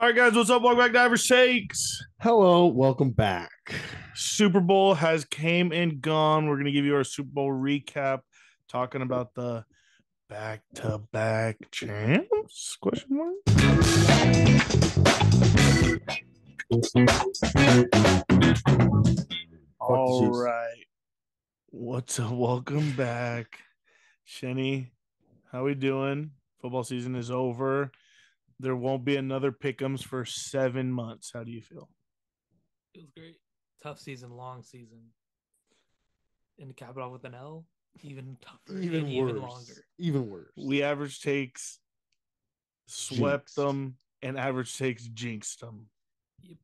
All right, guys, what's up? Welcome back to Average Takes. Hello, welcome back. Super Bowl has came and gone. We're gonna give you our Super Bowl recap, talking about the back-to-back champs? Question mark. All right. What's up? Welcome back, Shenny. How are we doing? Football season is over. There won't be another pick'ems for seven months. How do you feel? Feels great. Tough season, long season. And to cap it off with an L, even tougher, Even worse. even longer. Even worse. We average takes swept Jinxed. them, and average takes jinxed them. Yep.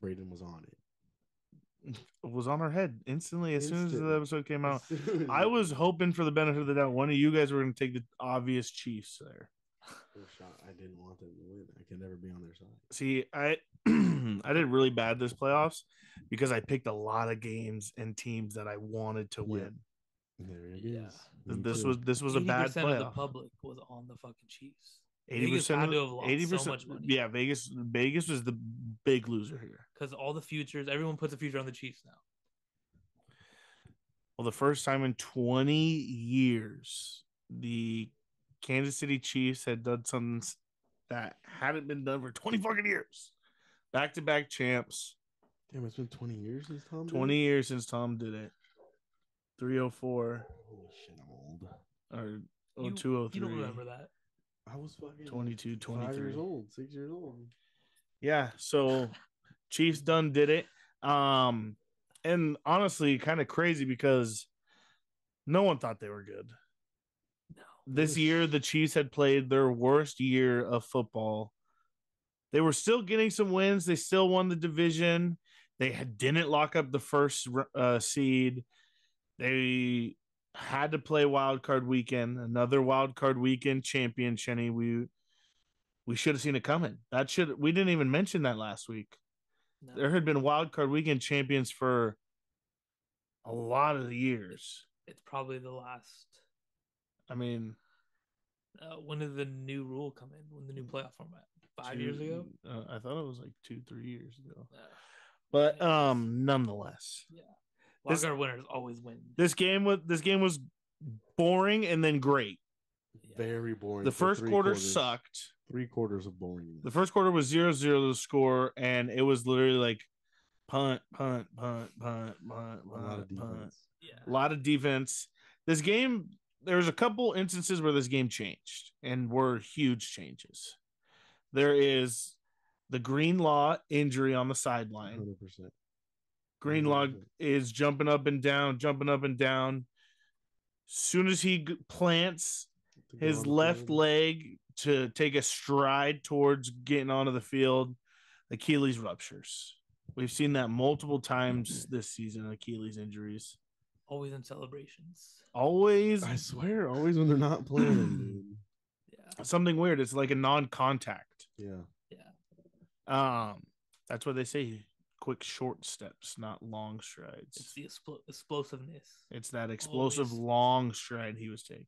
Braden was on it. It was on our head instantly as soon as the episode came out. As soon as I was hoping for the benefit of the doubt. One of you guys were going to take the obvious Chiefs there. Full shot. I didn't want them to win. I can never be on their side. See, I I did really bad this playoffs because I picked a lot of games and teams that I wanted to Yeah. win. There it is. Yeah. Me This too. was this was a bad 80% of the public was on the fucking Chiefs. Eighty percent. had to have so eighty percent. much money. Yeah, Vegas. Vegas was the big loser here. Because all the futures, everyone puts a future on the Chiefs now. Well, the first time in 20 years, the Kansas City Chiefs had done something that hadn't been done for 20 fucking years. Back to back champs. Damn, it's been 20 years since Tom. did 20 it? years since Tom did it. 304 Holy shit, I'm old. or oh, You, 0203. you don't remember that. I was fucking 22, five 23. years old, six years old. Yeah, so Chiefs done did it. Um and honestly kind of crazy because no one thought they were good. This year the Chiefs had played their worst year of football. They were still getting some wins. They still won the division. They had, didn't lock up the first uh, seed. They had to play wild card weekend, another wild card weekend champion. Shenny, we we should have seen it coming. That should we didn't even mention that last week. No. There had been wild card weekend champions for a lot of the years. It's probably the last. I mean, Uh, when did the new rule come in? When the new playoff format? Five years ago? Uh, I thought it was like two, three years ago. Uh, But um, nonetheless, yeah. This- Wildcard winners always win. this game was this game was boring and then great. Yeah. Very boring. The first quarter quarters. sucked. Three quarters of boring. The first quarter was zero zero the score, and it was literally like punt, punt, punt, punt, punt, a lot of punt, punt. Yeah. A lot of defense. This game, there was a couple instances where this game changed and were huge changes. There is the Greenlaw injury on the sideline. 100%. Greenlaw 100%. is jumping up and down, jumping up and down. As soon as he plants his left field. leg to take a stride towards getting onto the field, Achilles ruptures. We've seen that multiple times this season. Achilles injuries Always in celebrations. always I swear, always when they're not playing, dude. Yeah. something weird. It's like a non-contact. Yeah. Yeah. Um, that's what they say. Quick short steps, not long strides. It's the expl- explosiveness. It's that explosive Always. long stride he was taking.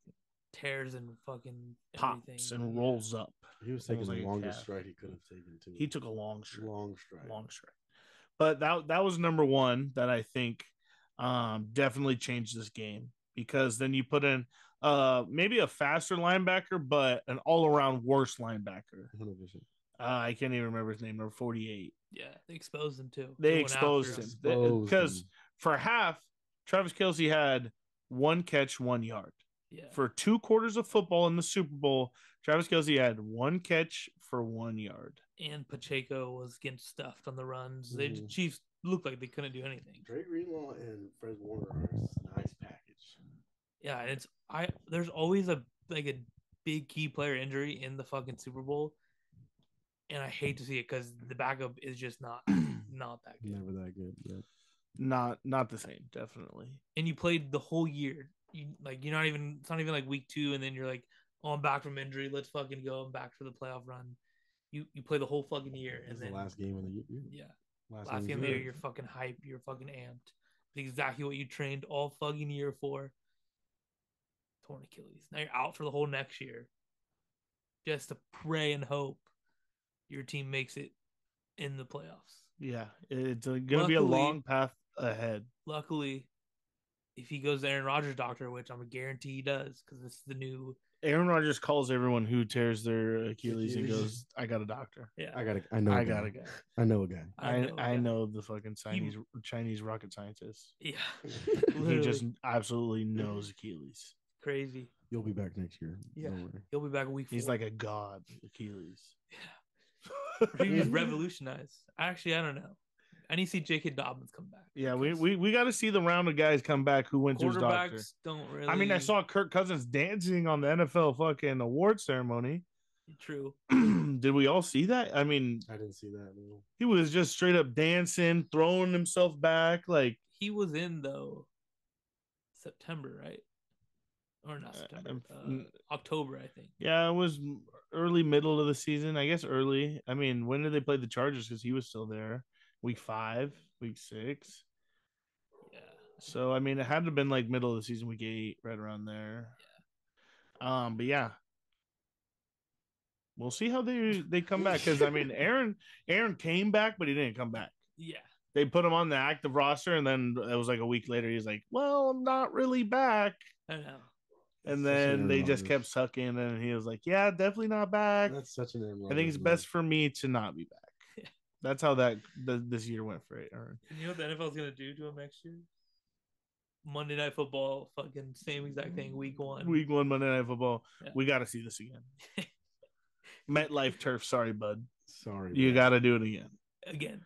Tears and fucking Pops everything. and Yeah. rolls up. He was taking the like longest calf. stride he could have taken, too. He took a long stride. long stride. long stride. But that that was number one that I think um definitely changed this game because then you put in uh maybe a faster linebacker, but an all around worse linebacker. 100%. Uh, I can't even remember his name. Number forty eight. Yeah, they exposed him too. They went exposed him because for half, Travis Kelce had one catch, one yard. Yeah, For two quarters of football in the Super Bowl, Travis Kelce had one catch for one yard. and Pacheco was getting stuffed on the runs. They Mhm. Chiefs looked like they couldn't do anything. Dre Greenlaw and Fred Warner are a nice package. Yeah, and it's I. There's always a like a big key player injury in the fucking Super Bowl, and I hate to see it because the backup is just not not that good. Never that good. Yeah. Not not the same, definitely. And you played the whole year. You like you're not even. It's not even like week two, and then you're like, oh, I'm back from injury. Let's fucking go. I'm back for the playoff run. You you play the whole fucking year, It's and the then last game of the year. yeah. Last, Last game game of of the the year, you're fucking hype. You're fucking amped. It's exactly what you trained all fucking year for. Torn Achilles. Now you're out for the whole next year. Just to pray and hope your team makes it in the playoffs. Yeah, it's going to be a long path ahead. Luckily, if he goes to Aaron Rodgers' doctor, which I'm a guarantee he does, because this is the new Aaron Rodgers calls everyone who tears their Achilles and goes, "I got a doctor. yeah. I got a, I know. I a got guy. a guy. I know a guy. I know, I yeah. know the fucking Chinese Chinese rocket scientist. Yeah, He just absolutely knows Achilles. crazy. You'll be back next year. Yeah. Don't worry. He'll be back a week. He's four. like a god, Achilles. Yeah. He's revolutionized. Actually, I don't know. I need to see J.K. Dobbins come back. yeah, we we, we got to see the round of guys come back who went to his doctor. quarterbacks don't really. I mean, I saw Kirk Cousins dancing on the NFL fucking award ceremony. true. Did we all see that? I mean, I didn't see that. No. he was just straight up dancing, throwing himself back. Like, He was in though September, right? Or not Uh, September, uh. October, I think. yeah, it was early, middle of the season. I guess early. I mean, when did they play the Chargers? Because he was still there. Week five, week six. Yeah. So I mean, it had to have been like middle of the season, week eight, right around there. Um, but yeah, we'll see how they they come back. Because I mean, Aaron Aaron came back, but he didn't come back. Yeah. They put him on the active roster, and then it was like a week later. He's like, "Well, I'm not really back." I know. And That's such an then they just Rodgers. kept sucking, and he was like, "Yeah, definitely not back. That's such an. I think it's best for me to not be back." Yeah. That's how that the, this year went for Aaron. And you know what the NFL's gonna do to him next year? Monday Night Football, fucking same exact thing. Week one. Week one Monday Night Football. Yeah. We got to see this again. MetLife turf. Sorry, bud. Sorry. You got to do it again. again.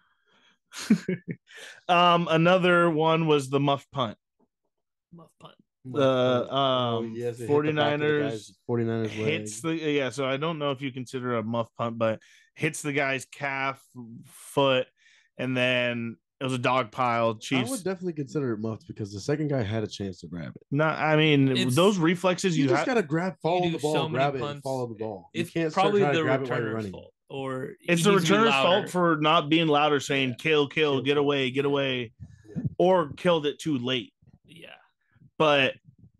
um, another one was the muff punt. Muff punt. The Oh, um, yes, it hit the the 49ers guy's- 49ers hits leg. the yeah. So I don't know if you consider a muff punt, but hits the guy's calf, foot, and then it was a dog pile. I would definitely consider it muffed because the second guy had a chance to grab it. Not. I mean, It's- those reflexes You, you, just have. gotta grab, follow the ball, so many grab it, and follow the ball. You can't probably the grab it you're returner's running. fault, or It's he the needs to be returner's fault for not being louder, saying Yeah. kill, kill, Kill, get away, get away, Yeah. or killed it too late. Yeah, But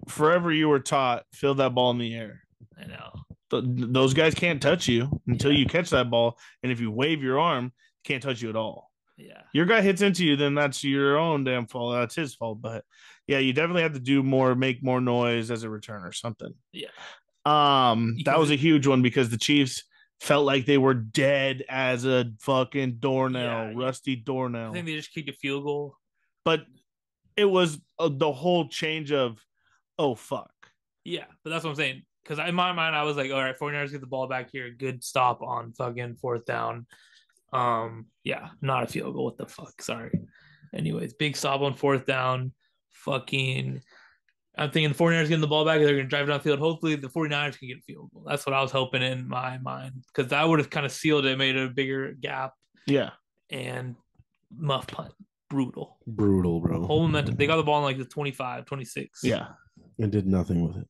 forever you were taught, fill that ball in the air. I know. Th- those guys can't touch you until Yeah. you catch that ball, and if you wave your arm, can't touch you at all. Yeah, Your guy hits into you, then that's your own damn fault. That's his fault. But yeah, you definitely have to do more, make more noise as a return or something. yeah. Um, that was a huge one because the Chiefs felt like they were dead as a fucking doornail, Yeah, rusty I think they just kicked a field goal. but it was uh, the whole change of, oh fuck, Yeah, but that's what I'm saying. Because in my mind, I was like, all right, 49ers get the ball back here. Good stop on fucking fourth down. Um, yeah, not a field goal. What the fuck? Sorry. Anyways, big stop on fourth down. Fucking I'm thinking the 49ers getting the ball back, they're gonna drive downfield. Hopefully the 49ers can get a field goal. That's what I was hoping in my mind. Because that would have kind of sealed it, made it a bigger gap yeah, and muff punt. Brutal. Brutal, bro. Whole momentum. They got the ball in like the 25, 26. yeah. And did nothing with it.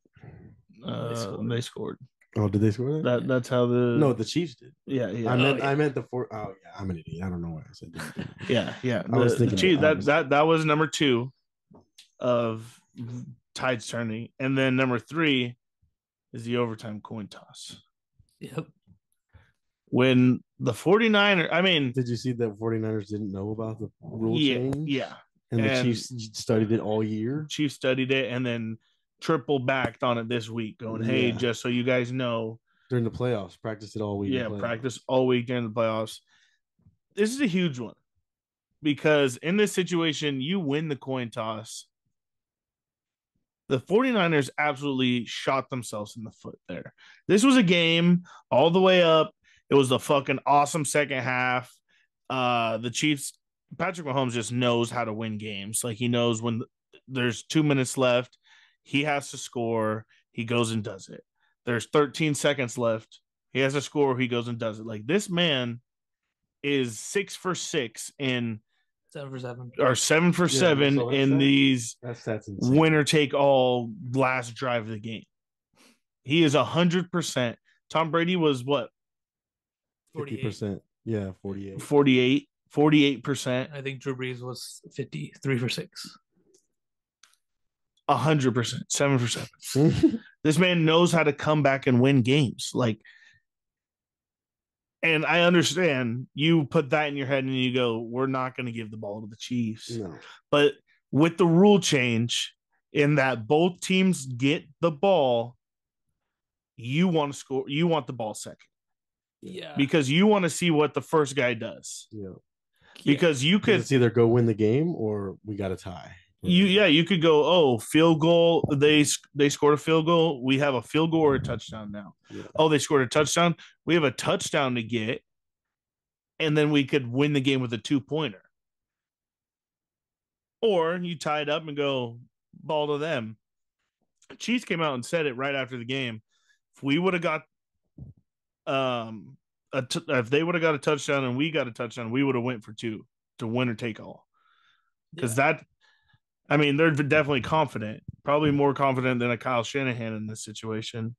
Uh, scored. they scored. Oh, did they score that? That that's how the no, the Chiefs did. yeah yeah I meant yeah. I meant the four oh yeah, I'm an idiot. I don't know why I said that. yeah yeah. I was The- thinking the Chiefs, that opposite. that that was number two of tides turning, and then number three is the overtime coin toss. Yep. When the 49er, I mean, Did you see that 49ers didn't know about the rule yeah, change? yeah, And the Chiefs studied it all year. Chiefs studied it and then triple backed on it this week, going, "Hey, Yeah. just so you guys know, during the playoffs. practice it all week. yeah, practice all week during the playoffs." This is a huge one because in this situation, you win the coin toss. The 49ers absolutely shot themselves in the foot there. This was a game all the way up. It was a fucking awesome second half. Uh the Chiefs Patrick Mahomes just knows how to win games. Like he knows when there's 2 minutes left, he has to score, he goes and does it. There's 13 seconds left. He has to score, he goes and does it. Like this man is 6 for 6 in Seven for seven. or 7 for Yeah, 7 so in that. these That's that's winner take all last drive of the game. He is a 100%. Tom Brady was what? 50 percent. Yeah, forty-eight. 48 48%, I think Drew Brees was 53 for six. 100%, 7 for 7. This man knows how to come back and win games. Like And I understand you put that in your head and you go, we're not going to give the ball to the Chiefs. No. But with the rule change, in that both teams get the ball, you want to score, you want the ball second Yeah. because you want to see what the first guy does. Yeah. Because you could It's either go win the game or we got a tie. You yeah you could go oh field goal they they scored a field goal. We have a field goal or a touchdown now. Yeah. oh they scored a touchdown. We have a touchdown to get and then we could win the game with a two pointer or you tie it up and go ball to them. Chiefs came out and said it right after the game. If we would have got um a t- if they would have got a touchdown and we got a touchdown we would have went for two to win or take all. Because that I mean, they're definitely confident, probably more confident than a Kyle Shanahan in this situation,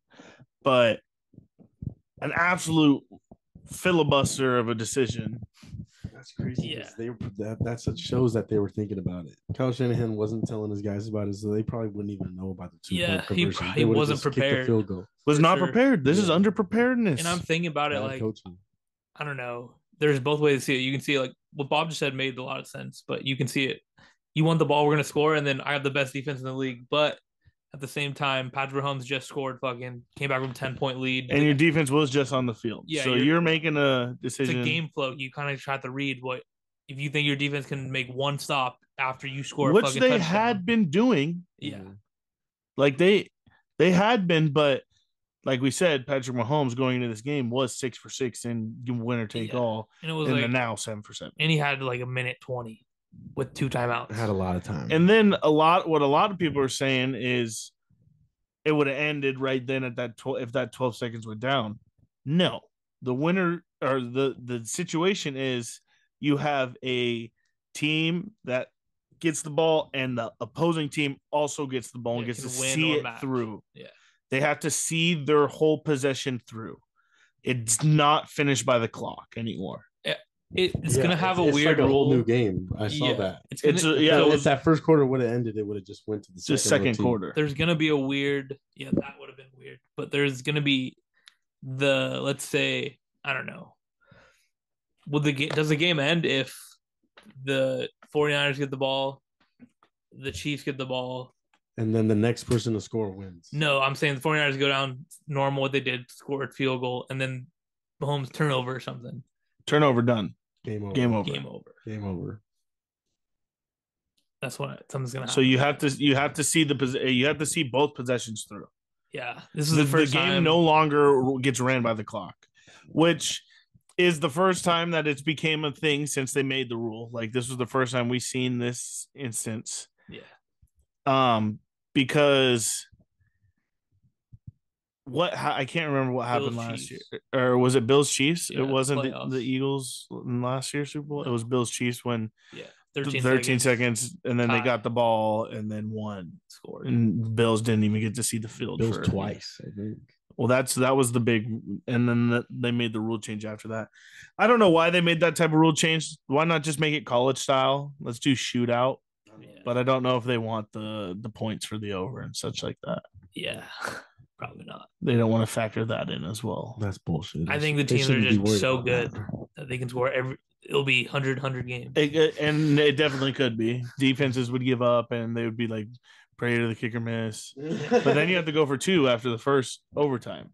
but an absolute filibuster of a decision. That's crazy. Yeah. Yeah. They were that that's what shows that they were thinking about it. Kyle Shanahan wasn't telling his guys about it, so they probably wouldn't even know about the two Yeah, point he conversion. probably They wasn't just the prepared. Field goal. Was not sure. prepared. This is Yeah. underpreparedness. And I'm thinking about it Bad like coaching. I don't know. There's both ways to see it. You can see like what Bob just said made a lot of sense, but you can see it. You want the ball, we're gonna score, and then I have the best defense in the league. But at the same time, Patrick Mahomes just scored, fucking came back from ten point lead. and your defense was just on the field. Yeah, so you're- you're, making a decision. it's a game flow. You kind of try to read what if you think your defense can make one stop after you score, a which fucking they touchdown. had been doing. Yeah, mm-hmm. Like they they had been, but like we said, Patrick Mahomes going into this game was six for six in winner take Yeah. all, and it was and like, then now seven for seven. and he had like a minute twenty with two timeouts. had a lot of time. And then a lot, what a lot of people are saying is, it would have ended right then at that twelve if that twelve seconds went down. No, the winner or the the situation is you have a team that gets the ball and the opposing team also gets the ball and gets to can see it match. through. Yeah. They have to see their whole possession through. It's not finished by the clock anymore. It, it's Yeah, gonna have a it's weird like a rule. whole new game. I saw Yeah. that. It's gonna, It's a- Yeah, yeah, it if that first quarter would have ended, it would have just went to the second, second quarter. there's gonna be a weird yeah that would have been weird but there's gonna be the let's say i don't know will the game does the game end if the 49ers get the ball the chiefs get the ball And then the next person to score wins. no i'm saying the 49ers go down normal what they did scored field goal and then Mahomes turnover or something Turnover done. Game over. Game over. game over Game over. that's what something's gonna happen So you have to you have to see the pos- you have to see both possessions through. yeah this is The, the, the first game time no longer gets ran by the clock, which is the first time that it's became a thing since they made the rule. Like this was the first time we seen this instance. yeah Um, because what ha- I can't remember what happened Bills, last Chiefs. year, or was it Bills Chiefs? Yeah, it wasn't the, the Eagles in last year's Super Bowl. It was Bills Chiefs when yeah 13, 13, seconds, and then they got the ball and then won. scored mm. And Bills didn't even get to see the field Bills for twice, I think. Well, that's that was the big, and then the, they made the rule change after that. I don't know why they made that type of rule change. Why not just make it college style? Let's do shootout. Yeah. But I don't know if they want the the points for the over and such like that. yeah probably not They don't want to factor that in as well. That's bullshit. I think the teams are just so good that. that they can score every. It'll be 100, 100 games. It- it- and it definitely could be. Defenses would give up, and they would be like, pray to the kicker miss. But then you have to go for two after the first overtime.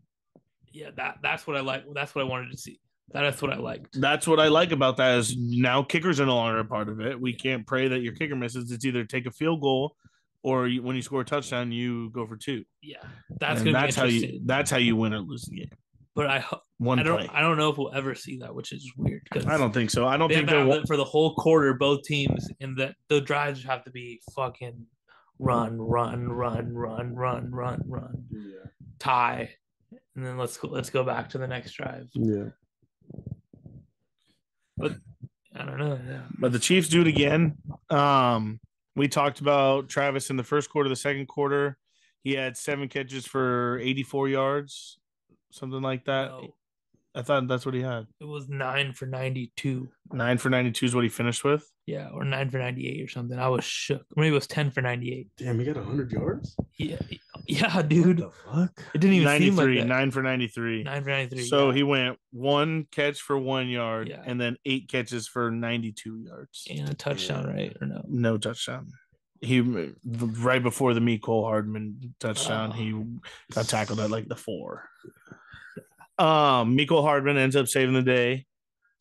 Yeah, that that's what I like. That's what I wanted to see. That's what I liked. That's what I like about that is now kickers are no longer a part of it. We can't pray that your kicker misses. It's either take a field goal, or you, when you score a touchdown, you go for two. Yeah, that's And gonna that's be how interesting. you that's how you win or lose the game. but I ho- One I don't play. I don't know if we'll ever see that, which is weird. I don't think so. I don't think they're. for the whole quarter. Both teams in the the drives have to be fucking run, run, run, run, run, run, run, Yeah. tie, and then let's go. Let's go back to the next drive. Yeah. But I don't know. Yeah. But the Chiefs do it again. Um, we talked about Travis in the first quarter, the second quarter. He had seven catches for 84 yards, something like that. No. I thought that's what he had. It was nine for ninety-two. Nine for 92 is what he finished with. Yeah, or nine for ninety-eight or something. I was shook. Maybe it was ten for ninety-eight. Damn, he got hundred yards. Yeah, yeah, dude. What the fuck? It didn't even seem 93, like that. nine for 93. Nine for ninety-three. So yeah. he went one catch for one yard Yeah. and then eight catches for 92 yards. and a touchdown, Yeah. right or no? No touchdown. He right before the Mecole Hardman touchdown, Oh. he ah. got tackled at like the four. Um, Mecole Hardman ends up saving the day.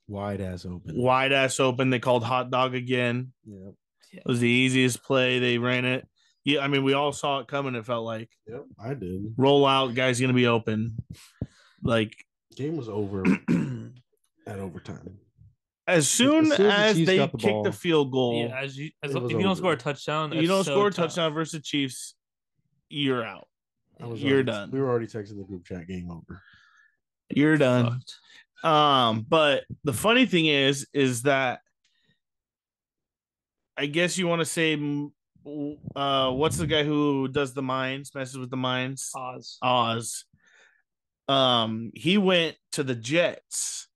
Wide ass open. Wide ass open. They called hot dog again. Yep. It was the easiest play. They ran it. Yeah, I mean, we all saw it coming. It felt like Yep. I did. roll out, guy's gonna be open. Like Game was over at overtime. as soon as, soon as the they the kick ball, the field goal, Yeah, as you as if was you don't score a touchdown, you don't so score a tough. touchdown versus the Chiefs, you're out. I was You're already- done. We were already texting the group chat game over. You're done. Um, but the funny thing is, is that I guess you want to say, uh, what's the guy who does the mines, messes with the mines? Oz. Oz. Um, he went to the Jets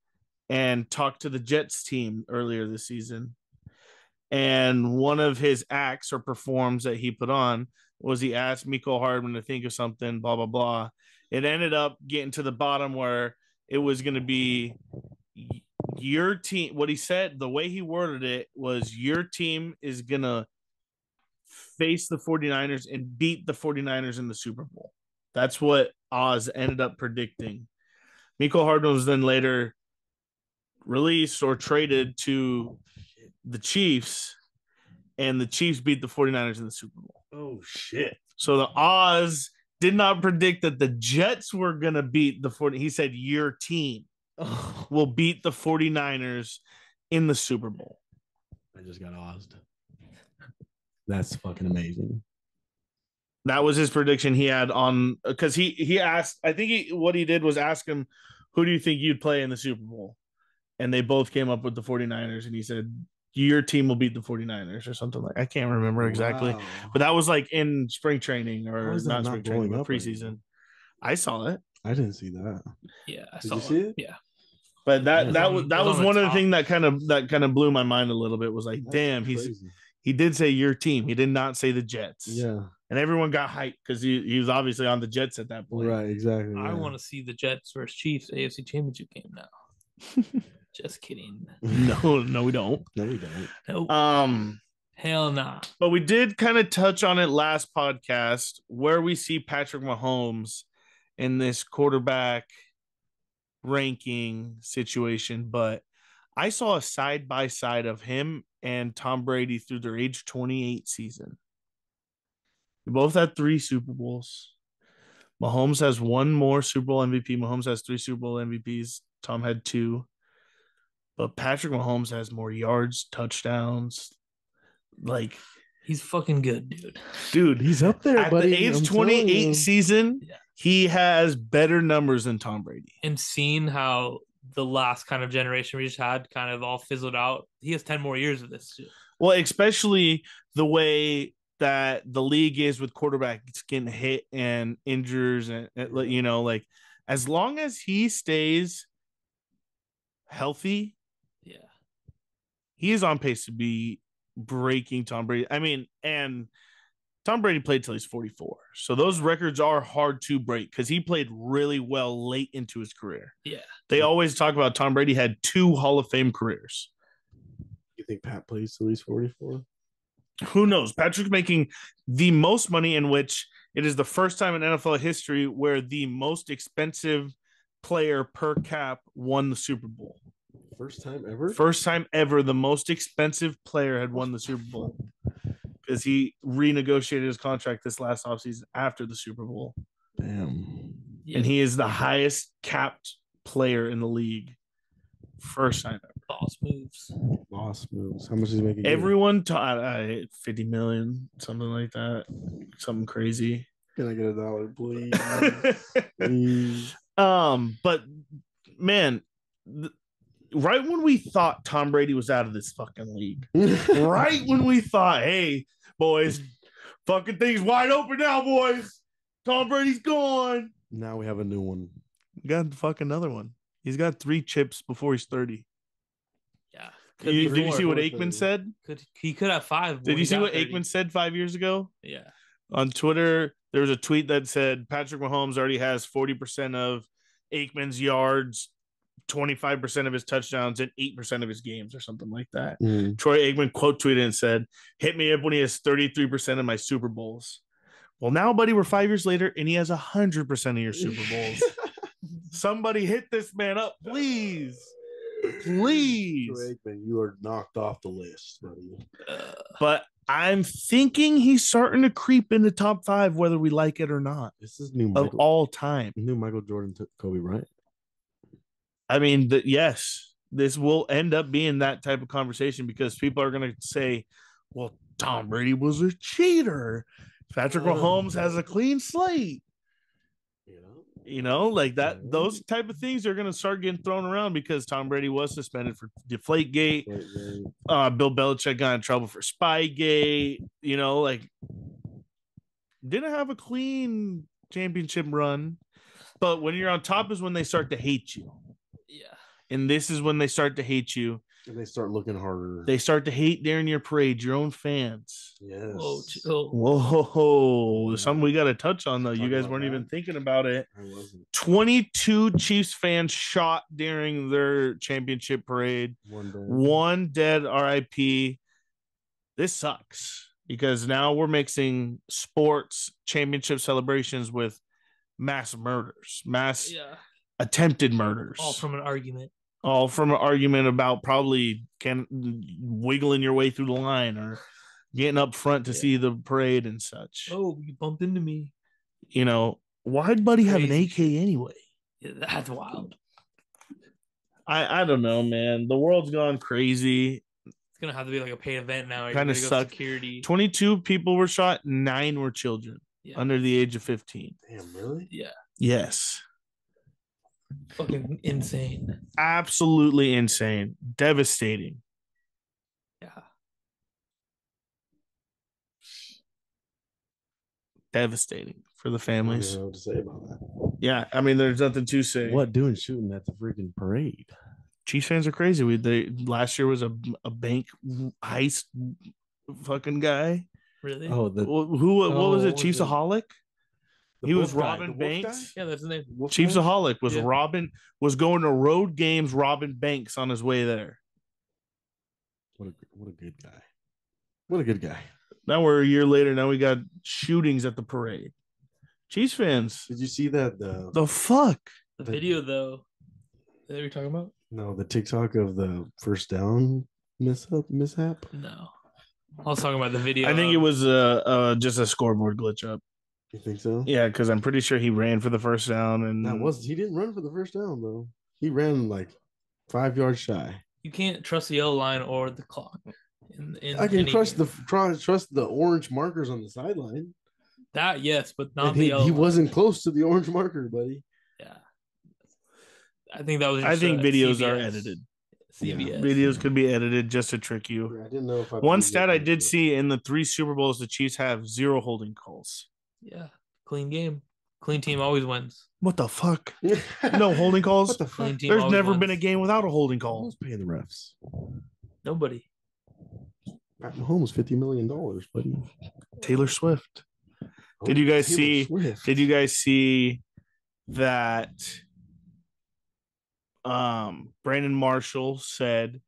and talked to the Jets team earlier this season. And one of his acts or performs that he put on was he asked Mecole Hardman to think of something, blah, blah, blah. It ended up getting to the bottom where it was going to be your team. What he said, the way he worded it was your team is going to face the 49ers and beat the 49ers in the Super Bowl. That's what Oz ended up predicting. Mecole Hardman was then later released or traded to the Chiefs, and the Chiefs beat the 49ers in the Super Bowl. Oh shit. So the Oz did not predict that the Jets were going to beat the 40. He said, Your team will beat the 49ers in the Super Bowl. I just got Ozed. That's fucking amazing. That was his prediction he had on because he he asked I think he what he did was ask him who do you think you'd play in the Super Bowl? And they both came up with the 49ers and he said your team will beat the 49ers or something like I can't remember exactly. Wow. But that was like in spring training or is not not spring training, but up right preseason. now? I saw it. I didn't see that. Yeah, I Did saw you see it? Yeah, But that Yeah. that It was was that was was on one of the top. thing that kind of that kind of blew my mind a little bit was like, That's damn, he's he did say your team. He did not say the Jets. yeah. And everyone got hyped because he, he was obviously on the Jets at that point. Right, exactly. I yeah. want to see the Jets versus Chiefs AFC Championship game now. Just kidding. No, no, we don't. No, we don't. Nope. Um, Hell nah. but we did kind of touch on it last podcast where we see Patrick Mahomes in this quarterback ranking situation. But I saw a side by side of him and Tom Brady through their age 28 season. They both had three Super Bowls. Mahomes has one more Super Bowl MVP. Mahomes has three Super Bowl MVPs. Tom had two. But Patrick Mahomes has more yards, touchdowns. Like, He's fucking good, dude. dude, He's up there, at buddy. the age I'm 28 season, Yeah. he has better numbers than Tom Brady. And seeing how the last kind of generation we just had kind of all fizzled out, he has 10 more years of this shit. Well, especially the way that the league is with quarterbacks getting hit and injures, and and, you know, like as long as he stays healthy, Yeah. He is on pace to be breaking Tom Brady. I mean, and Tom Brady played till he's 44. So those records are hard to break because he played really well late into his career. Yeah. They always talk about Tom Brady had two Hall of Fame careers. You think Pat plays till he's 44? Who knows? Patrick's making the most money in which it is the first time in NFL history where the most expensive player per cap won the Super Bowl. First time ever? First time ever, the most expensive player had won the Super Bowl because he renegotiated his contract this last offseason after the Super Bowl. Damn. And he is the highest capped player in the league. First time ever. boss moves. Boss moves. How much is he making? Everyone taught uh, 50 million, something like that. Something crazy. Can I get a dollar, please? please. um, but man, th- right when we thought Tom Brady was out of this fucking league, right when we thought, hey, boys, fucking things wide open now, boys. Tom Brady's gone. now we have a new one. We got fuck another one. He's got three chips before he's 30. Yeah. You- did you see what Aikman thirty. said? Could he could have five? Did you see what 30. Aikman said five years ago? Yeah. On Twitter, there was a tweet that said Patrick Mahomes already has 40% of Aikman's yards, 25% of his touchdowns, and 8% of his games, or something like that. Mm. Troy Aikman quote tweeted and said, Hit me up when he has 33% of my Super Bowls. Well, now, buddy, we're five years later and he has 100% of your Super Bowls. Somebody hit this man up, please. Please. Troy Aikman, you are knocked off the list, buddy. But I'm thinking he's starting to creep into top five, whether we like it or not, This is new of all time. new Michael Jordan took Kobe Bryant. I mean, the, yes, this will end up being that type of conversation because people are going to say, well, Tom Brady was a cheater. Patrick Oh. Mahomes has a clean slate. You know, You know, like that, Yeah. those type of things are going to start getting thrown around because Tom Brady was suspended for Deflate Gate. Uh, Bill Belichick got in trouble for Spygate. You know, like didn't have a clean championship run. But when you're on top is when they start to hate you. Yeah. And this is when they start to hate you. and they start looking harder. They start to hate during your parade, your own fans. yes. Whoa. chill. Whoa, something we got to touch on though. You guys weren't that. even thinking about it. I wasn't 22 Chiefs fans shot during their championship parade. one day. One dead RIP. This sucks because now we're mixing sports championship celebrations with mass murders, mass Yeah. attempted murders. All from an argument. All from an argument about probably can wiggling your way through the line or getting up front to Yeah. see the parade and such. Oh, you bumped into me. You know, why'd Buddy have an AK anyway? Yeah, that's wild. I I don't know, man. The world's gone crazy. It's gonna have to be like a paid event now. Kinda suck. Security. 22 people were shot, 9 were children Yeah. under the age of 15. Damn, really? Yeah. Yes. Fucking insane. Absolutely insane. Devastating. Yeah. Devastating for the I don't families. even know what to say about that. Yeah, I mean there's nothing to say. What doing shooting at the freaking parade? Chiefs fans are crazy. We they last year was a a bank heist fucking guy. Really? Oh, the Who, who what was Oh, it? what Chiefs was it? aholic. The he was wolf guy, robbing banks. Yeah, that's the name. Wolf Chiefs guy? aholic was Yeah. robbing was going to road games, robbing banks on his way there. What a what a good guy. What a good guy. Now we're a year later. Now we got shootings at the parade. Chiefs fans, Did you see that the the fuck? The The- video though. Is that what you're talking about? no the TikTok of the first down mishap mishap? No. I was talking about the video. I think it was uh, uh just a scoreboard glitch up. You think so? Yeah, because I'm pretty sure he ran for the first down and That was he didn't run for the first down though. He ran like five yards shy. you can't trust the yellow line or the clock. In, in I can any trust game. the trust the orange markers on the sideline. that, yes, but not And the he, he wasn't close to the orange marker, buddy. Yeah. I think that was. I think videos are edited. CBS Videos could be edited just to trick you. I didn't know if I One stat I did see in the three Super Bowls, the Chiefs have zero holding calls. Yeah, clean game. Clean team always wins. What the fuck? No holding calls. What the fuck? Clean team. There's always never wins. been a game without a holding call. Who's paying the refs? Nobody. Pat Mahomes, fifty million dollars, buddy. Taylor Swift. Did Oh, you guys Taylor see- Swift. Did you guys see that? Um, Brandon Marshall said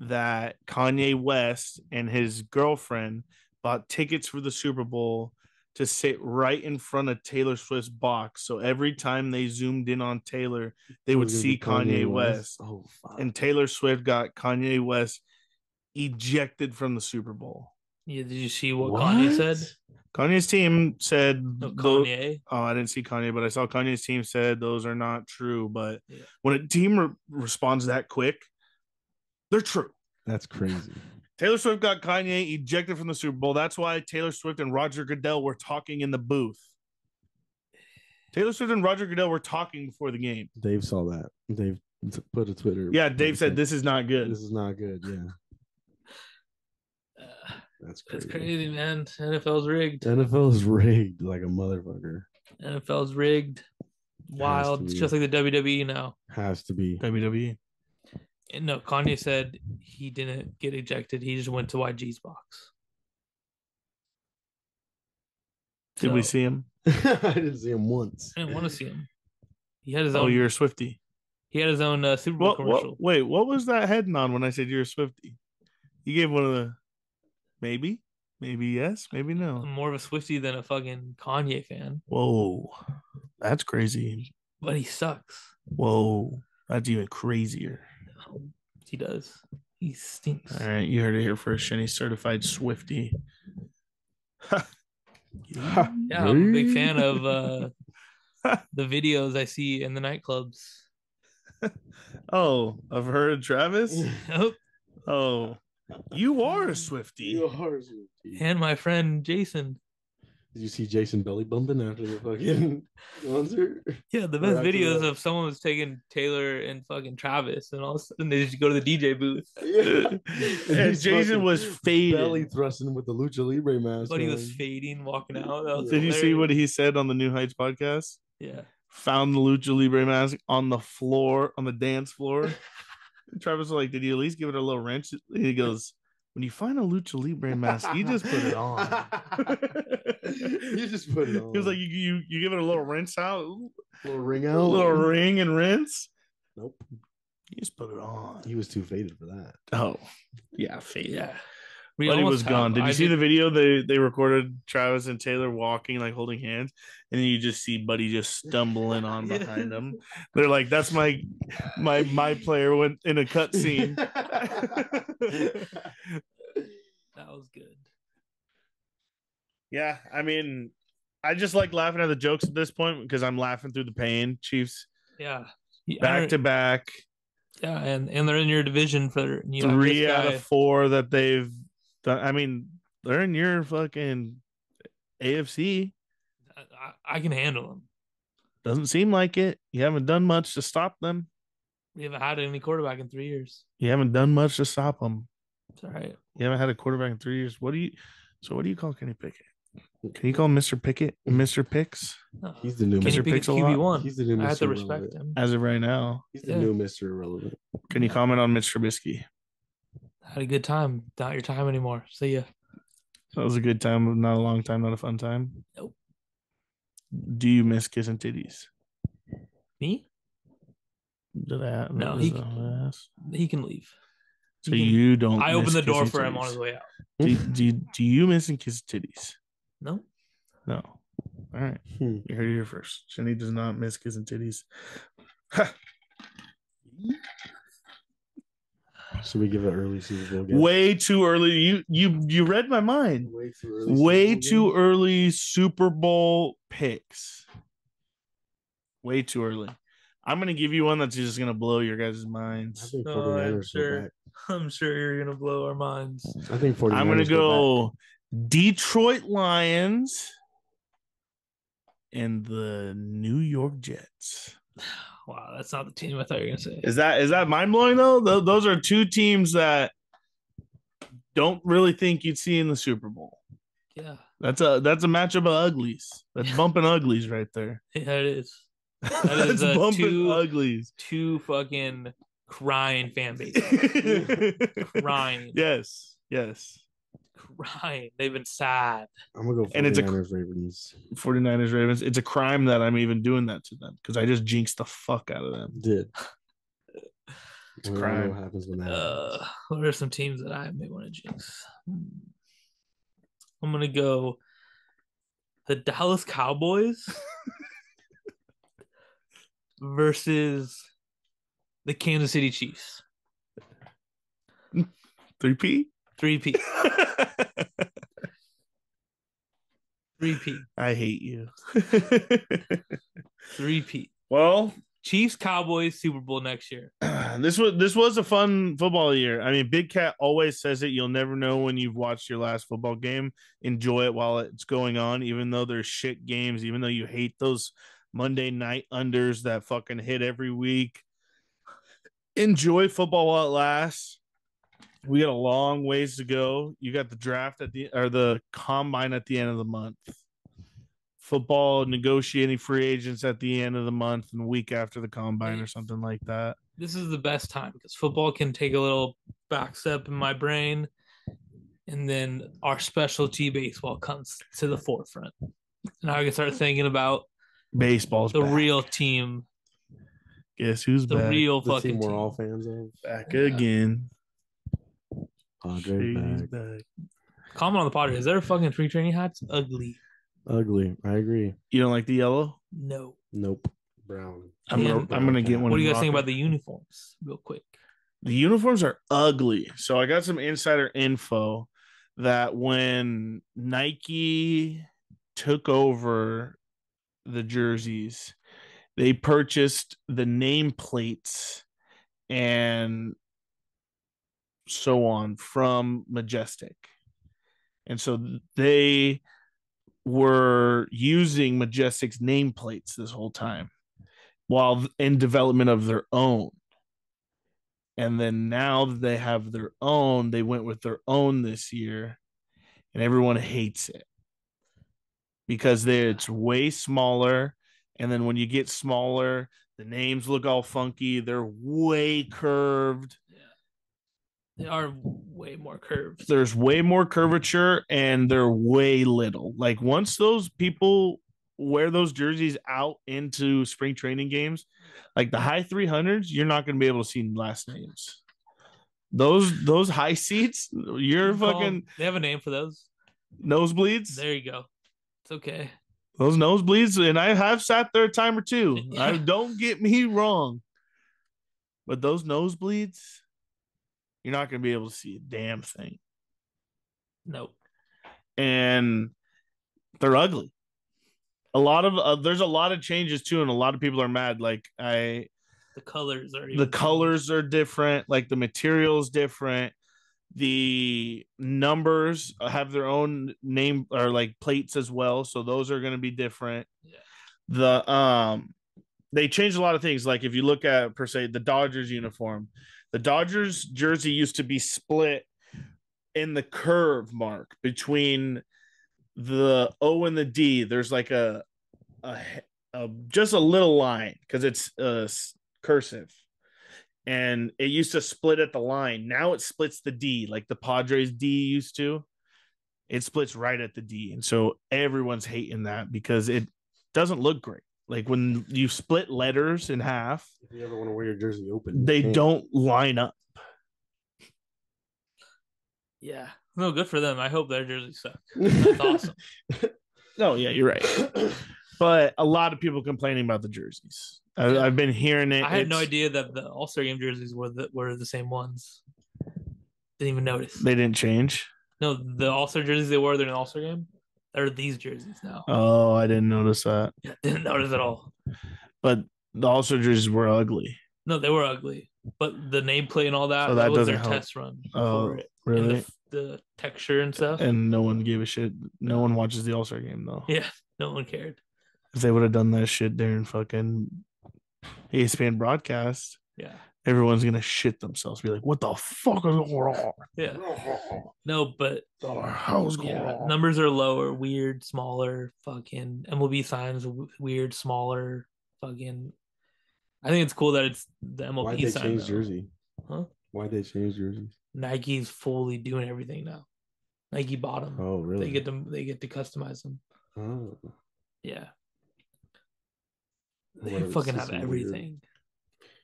that Kanye West and his girlfriend bought tickets for the Super Bowl to sit right in front of Taylor Swift's box. So every time they zoomed in on Taylor, they would see be Kanye, West. Oh, fuck. And Taylor Swift got Kanye West ejected from the Super Bowl. Yeah, did you see what, Kanye said? Kanye's team said No, tho- Kanye. Oh, I didn't see Kanye, but I saw Kanye's team said those are not true. But Yeah. when a team re- responds that quick, they're true. That's crazy. Taylor Swift got Kanye ejected from the Super Bowl. That's why Taylor Swift and Roger Goodell were talking in the booth. Taylor Swift and Roger Goodell were talking before the game. Dave saw that. Dave put a Twitter. Yeah, Dave said this is not good. This is not good. Yeah, Uh, that's crazy. it's crazy, man. NFL's rigged. NFL's rigged like a motherfucker. NFL's rigged. wild. It's just like the WWE now. Has to be. WWE. And no, Kanye said he didn't get ejected. He just went to YG's box. Did we see him? I didn't see him once. I didn't want to see him. He had his own. Oh, you're a Swifty. he had his own uh, Super Bowl What, commercial. what? Wait, what was that heading on when I said you're a Swifty? You gave one of the maybe, maybe yes, maybe I'm no. more of a Swifty than a fucking Kanye fan, Whoa, that's crazy. but he sucks. Whoa, that's even crazier. He does. He stinks. All right, you heard it here first. Shenny certified Swifty. Yeah, I'm a big fan of uh, the videos I see in the nightclubs. oh, of her and Travis. Nope. Oh, you are a Swifty. You are a Swifty. And my friend Jason. Did you see Jason belly bumping after the fucking concert? Yeah, the best after videos that. of someone was taking Taylor and fucking Travis, and all of a sudden they just go to the DJ booth. Yeah. and he's Jason was faded. belly thrusting with the lucha libre mask. But he was fading, walking out. That was Did you see what he said on the New Heights podcast? Yeah. Found the Lucha Libre mask on the floor, on the dance floor. Travis was like, Did you at least give it a little wrench? He goes, When you find a Lucha Libre mask, you just put it on. you just put it on. He was like, you, you you give it a little rinse out, a little ring out, a out. little ring and rinse. Nope. You just put it on. He was too faded for that. Oh, yeah, faded. Yeah. We But he almost was gone. have- Did you I see the video? They they recorded Travis and Taylor walking, like holding hands, and then you just see Buddy just stumbling on behind them. They're like, "That's my my my player went in a cut scene." That was good. yeah, I mean, I just like laughing at the jokes at this point because I'm laughing through the pain. Chiefs Yeah. Yeah, back to back, yeah, and and they're in your division for you know three out guy. of four that they've done. I mean, they're in your fucking AFC. I, I can handle them. Doesn't seem like it. You haven't done much to stop them. We haven't had any quarterback in three years. You haven't done much to stop them. It's all right. You haven't had a quarterback in three years. What do you? So what do you call Kenny Pickett? Can you call Mr. Pickett, Mr. Picks No. He's the new Mr. Mr. Picks. QB one. He's the new I have to respect Irrelevant. him. as of right now? He's the Yeah. new Mr. Irrelevant. Can you comment on Mitch Trubisky? Had a good time. Not your time anymore. See ya. That was a good time, not a long time, not a fun time. Nope. Do you miss kissing titties? Me? Did I? No, he- that what I asked? He can leave. So He can- you don't. I miss opened the door kissing for him on his way out. Do, do, do you miss and kiss titties? No. No. All right. Hmm. You heard it here first. Jenny does not miss kissing titties. Should we give an early Super Bowl guess? Way too early. You you you read my mind. Way too early. Super Way Bowl too game? early Super Bowl picks. Way too early. I'm gonna give you one that's just gonna blow your guys' I minds. think No, 49ers I'm sure. back. I'm sure you're gonna blow our minds. I think 49ers I'm gonna go go Detroit Lions and the New York Jets. Oh, Wow, that's not the team I thought you were gonna say. Is that is that mind blowing though? Tho- Those are two teams that don't really think you'd see in the Super Bowl. Yeah, That's a that's a matchup of uglies. That's bumping uglies right there. yeah, it is. That's is, uh, bumping two- uglies. Two fucking crying fan bases. crying, yes, yes. Crying. They've been sad. I'm gonna go 49ers And it's a- Ravens. 49ers Ravens. It's a crime that I'm even doing that to them because I just jinxed the fuck out of them. Did. It's a crime. what happens when that happens. Uh, what are some teams that I may want to jinx? Hmm. I'm gonna go the Dallas Cowboys versus the Kansas City Chiefs. Three P. Three P. Three P. I hate you. Three P. well, Chiefs Cowboys Super Bowl next year. this was this was a fun football year. I mean, Big Cat always says it. You'll never know when you've watched your last football game. Enjoy it while it's going on, even though there's shit games. Even though you hate those Monday night unders that fucking hit every week. Enjoy football while it lasts. We got a long ways to go. You got the draft at the or the combine at the end of the month. football negotiating free agents at the end of the month and week after the combine or something like that. This is the best time because football can take a little back step in my brain, and then our specialty baseball comes to the forefront. Now I can start thinking about Baseball's the back. real team, Guess who's the back? real The fucking team team. we're all fans of. back Yeah. again. Padres Shady's back. back. Comment on the Padres. Their fucking free training hats ugly. Ugly. I agree. You don't like the yellow? No. Nope. Brown. I'm gonna, I'm gonna get one. What do you and guys think about the uniforms, real quick? the uniforms? Are ugly. So I got some insider info that when Nike took over the jerseys, they purchased the nameplates and so on from Majestic. And so they were using Majestic's nameplates this whole time while in development of their own. And then now that they have their own, they went with their own this year, and everyone hates it because they, it's way smaller. And then when you get smaller, the names look all funky. They're way curved. They are way more curved. There's way more curvature, and they're way little. Like once those people wear those jerseys out into spring training games, like the high 300s, you're not going to be able to see last names. Those those high seats, you're fucking They have a name for those. nosebleeds. There you go. It's okay. Those nosebleeds, and I have sat there a time or two. I Yeah. don't get me wrong, but those nosebleeds, you're not going to be able to see a damn thing, Nope. and they're ugly. A lot of uh, there's a lot of changes too, and a lot of people are mad. Like I, The colors are the colors are different, like the materials different. The numbers have their own name or like plates as well, so those are going to be different. Yeah. The um they changed a lot of things. Like if you look at per se the Dodgers uniform, the Dodgers jersey used to be split in the curve mark between the O and the D. There's like a a, a just a little line because it's uh cursive and it used to split at the line. Now it splits the D like the Padres D used to. It splits right at the D. And so everyone's hating that because it doesn't look great. Like when you split letters in half, If you ever want to wear your jersey open, they can't. don't line up. Yeah. No, good for them. I hope their jerseys suck. That's awesome. No, yeah, you're right. But a lot of people complaining about the jerseys. I, Yeah. I've been hearing it. I had no idea that the All Star game jerseys were the were the same ones. Didn't even notice. They didn't change. no, the All Star jerseys they wore during the All Star game, they're these jerseys now. Oh, I didn't notice that. Yeah, didn't notice at all. But the All Star jerseys were ugly. No, they were ugly, but the nameplate and all that, So that, that was their help. test run. Oh, it. really? The, the texture and stuff. and no one gave a shit. No one watches the All Star game though. yeah, no one cared. If they would have done that shit during fucking ESPN broadcast, Yeah, everyone's gonna shit themselves. Be like, "What the fuck is going on? yeah. No, but The hell's going yeah, on?" numbers are lower, weird, smaller. Fucking MLB signs w- weird, smaller. Fucking. I think it's cool that it's the MLB Why'd they sign. change though. jersey? Huh? Why'd they change jerseys? Nike's fully doing everything now. Nike bought them. Oh, really? They get them. They get to customize them. Oh. Yeah. They are the fucking have everything. weird?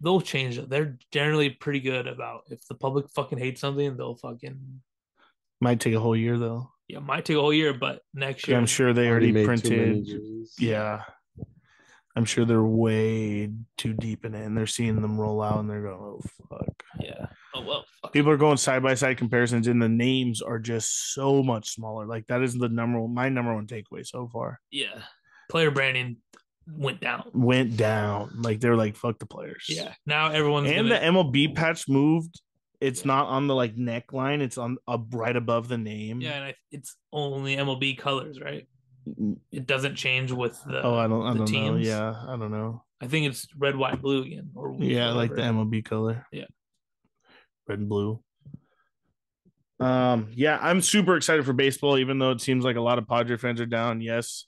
Everything. They'll change it. They're generally pretty good about if the public fucking hates something, they'll fucking Might take a whole year though. yeah, might take a whole year, but next year I'm sure they already, made printed. Yeah. I'm sure they're way too deep in it and they're seeing them roll out and they're going, oh, fuck. Yeah. Oh well. Fuck. People are going side by side comparisons and the names are just so much smaller. Like, that is the number one, my number one takeaway so far. Yeah. Player branding went down. Went down. Like, they're like, fuck the players. Yeah. Now everyone's And gonna, the MLB patch moved. It's Yeah. not on the like neckline, it's on uh, right above the name. yeah, and I, it's only MLB colors, right? It doesn't change with the. Oh, I don't, I the don't know. teams. Yeah, I don't know. I think it's red, white, blue again, or Yeah, like the. MLB color. Yeah. Red and blue. Um, yeah, I'm super excited for baseball, even though it seems like a lot of Padre fans are down. Yes,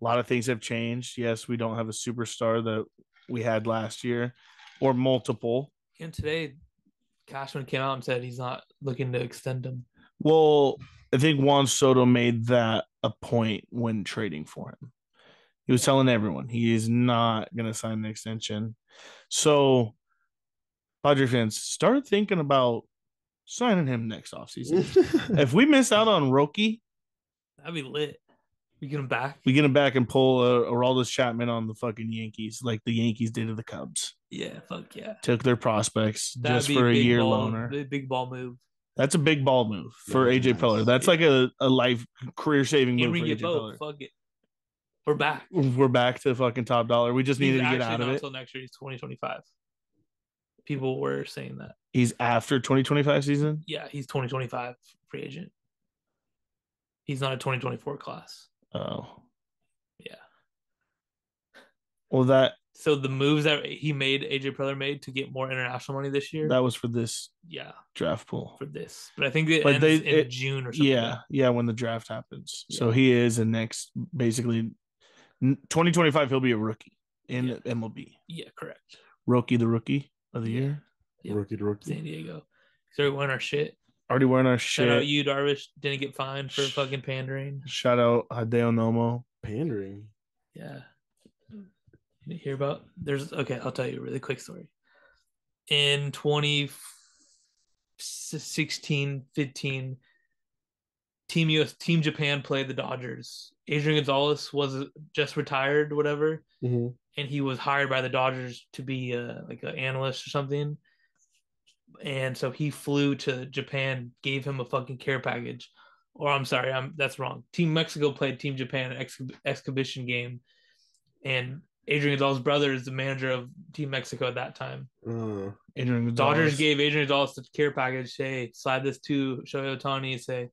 A lot of things have changed. Yes, we don't have a superstar that we had last year or multiple. And today, Cashman came out and said he's not looking to extend him. Well, I think Juan Soto made that a point when trading for him. He was telling everyone he is not going to sign an extension. So, Padre fans, start thinking about signing him next offseason. if we miss out on Roki, That'd be lit. We get him back. we get him back and pull uh, Aroldis Chapman on the fucking Yankees, like the Yankees did to the Cubs. Yeah, fuck yeah. Took their prospects That'd just for a big year ball, loaner. big- Big ball move. That's a big ball move for Yeah, AJ nice. Preller. That's Yeah. like a, a life career saving move we for get AJ both. Preller. Fuck it. We're back. We're back to fucking top dollar. We just He's needed to get actually out of it. Until next year, he's 2025. People were saying that. He's after 2025 season. Yeah, he's 2025 free agent. He's not a 2024 class. Oh, Yeah. well that So the moves that he made, AJ Preller made to get more international money this year. that was for this yeah, draft pool. for this. But I think it But ends they- in it- June or something. Yeah, yeah, when the draft happens. So he is a next basically 2025 he'll be a rookie in Yeah. MLB. Yeah, correct. Rookie the rookie of the Yeah. year. Yeah. Rookie to rookie. San Diego. Started wearing our shit. Already wearing our Shout out shit. Yu, Darvish. Didn't get fined for fucking pandering. Shout out Hideo Nomo. Pandering. Yeah. You didn't hear about there's okay, I'll tell you a really quick story. In 2016, 15, Team US Team Japan played the Dodgers. Adrian Gonzalez was just retired, whatever, Mhm. and he was hired by the Dodgers to be uh, like an analyst or something. And so he flew to Japan, gave him a fucking care package. Or I'm sorry, I'm that's wrong. Team Mexico played Team Japan ex- exhibition game, and Adrian Gonzalez's brother is the manager of Team Mexico at that time. Uh, Adrian Dodgers gave Adrian Gonzalez the care package. Hey, slide this to Shohei Ohtani. Say,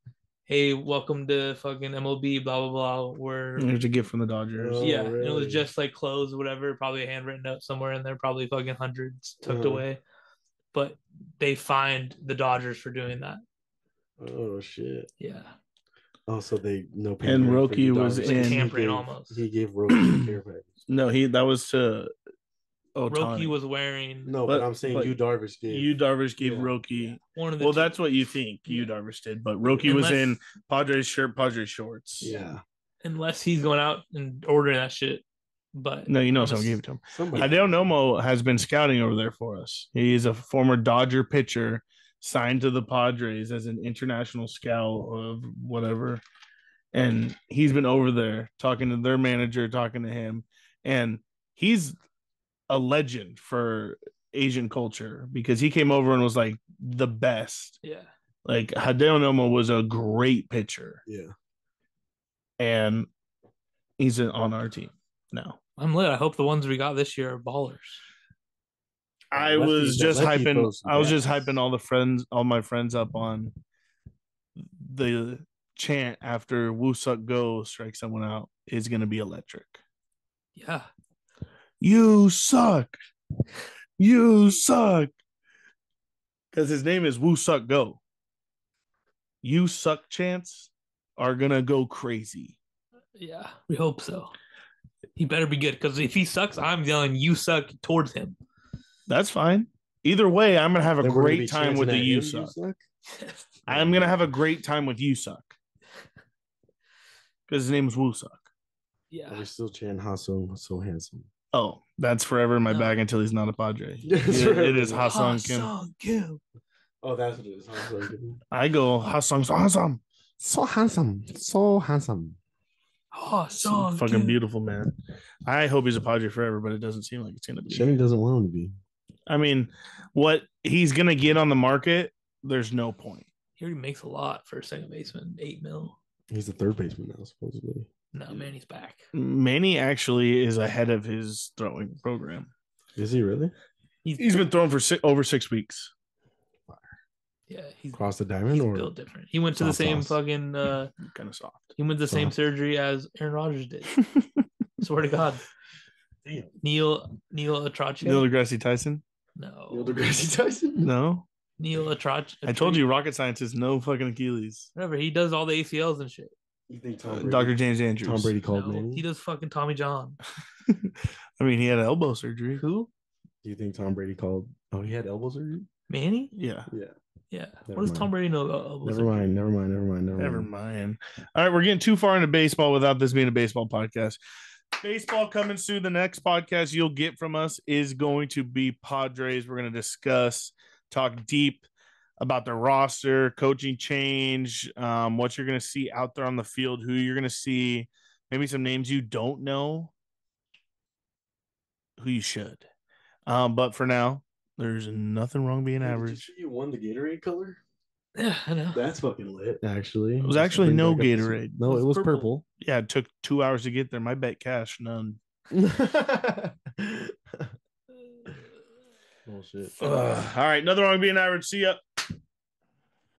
hey, welcome to fucking MLB. Blah blah blah. We're Here's a gift from the Dodgers. Oh, yeah, and it was just like clothes, whatever. Probably a handwritten note somewhere in there. Probably fucking hundreds tucked Uh-huh. away. But they fined the Dodgers for doing that. oh shit. Yeah, oh, Also, they no. And Roki was Dodgers. in- He gave- almost. He gave Roki a care package. No, he that was to Ohtani. Roki was wearing No, but, But- I'm saying but Yu Darvish gave. Yu Darvish gave Yeah. Roki. one of the. Well, two- that's what you think Yu Darvish did, but Roki was in Padres shirt, Padres shorts. yeah. unless he's going out and ordering that shit. But No, you know I'm someone gave it to him. Somebody. Hideo Nomo has been scouting over there for us. He's a former Dodger pitcher signed to the Padres as an international scout of whatever. And he's been over there talking to their manager, talking to him. And he's a legend for Asian culture because he came over and was like the best. yeah, Like Hideo Nomo was a great pitcher. Yeah. And he's on our team now. I'm lit. I hope the ones we got this year are ballers. I Lefty- was just hyping. I was just hyping all the friends, all my friends up on the chant after Woo-Suk Go strike someone out is going to be electric. Yeah, You suck. You suck. Because his name is Woo-Suk Go. You suck chants are going to go crazy. yeah. We hope so. He better be good because if he sucks, I'm yelling "you suck" towards him. That's fine. Either way, I'm going to have a Then we're gonna be great time with the chanting You at him, Suck. I'm going to have a great time with You Suck. Because his name is Woo-Suk. yeah, Are we still chanting how so so handsome? Oh, that's forever in my No. bag until he's not a Padre. That's Yeah, right. it is Ha-Seong Kim. Ha-Seong Kim. Oh, that's what it is. How so good. I go Ha-Seong's awesome. So handsome. So handsome. Ha-Seong fucking Kim. beautiful man. I hope he's a Padre forever, but it doesn't seem like it's gonna be. Shenny doesn't want him to be. I mean, what he's gonna get on the market, there's no point. He already makes a lot for a second baseman, eight mil. He's the third baseman now, supposedly. No, man, he's back. Manny actually is ahead of his throwing program. Is he really? He's been throwing for six, over six weeks. Yeah, he's, Across the diamond he's or built different. He went to the same sauce. fucking. uh Kind of soft. He went to the same surgery as Aaron Rodgers did. Swear to God. Damn. Neil Neil ElAttrache. Neil deGrasse Tyson. no. Neil deGrasse Tyson? No, Neil ElAttrache. I told you, rocket scientists, no fucking Achilles. Whatever. He does all the ACLs and shit. You think Uh, Tom Brady, Dr. James Andrews. Tom Brady called No, Manny? he does fucking Tommy John. I mean, he had elbow surgery. Who? Do you think Tom Brady called? Oh, he had elbow surgery. Manny? Yeah. Yeah. Yeah. Never what does mind. Tom Brady know about elbow Never mind. Never mind. Never mind. Never, Never mind. mind. All right, we're getting too far into baseball without this being a baseball podcast. Baseball coming soon. The next podcast you'll get from us is going to be Padres. We're going to discuss, talk deep about the roster, coaching change, um, what you're going to see out there on the field, who you're going to see, maybe some names you don't know, who you should. Um, but for now, there's nothing wrong being Hey, did you average. see you won the Gatorade color. Yeah, I know. That's fucking lit. Actually, It was Just actually no back up this- Gatorade. No, It it was was purple. Yeah, it took two hours to get there. My bet cash, none. Bullshit. Ugh. all right, another wrong being average. See ya.